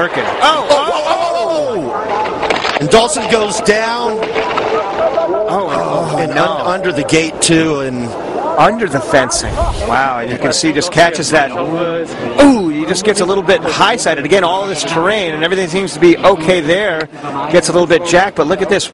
working. Oh oh, oh, oh, oh! And Dalcin goes down. Oh, oh, and no. un- under the gate too, and under the fencing. Wow, and you can see just catches that. Ooh, he just gets a little bit high sided. Again, all this terrain and everything seems to be okay there. Gets a little bit jacked, but look at this.